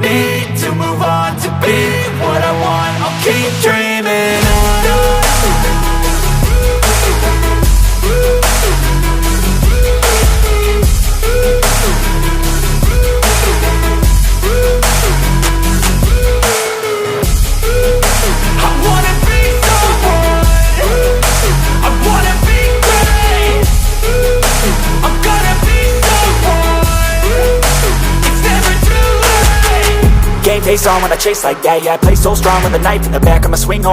need to move on to be what I want. I'll keep dreaming Game face on when I chase like that. Yeah, I play so strong with a knife in the back I'ma swing home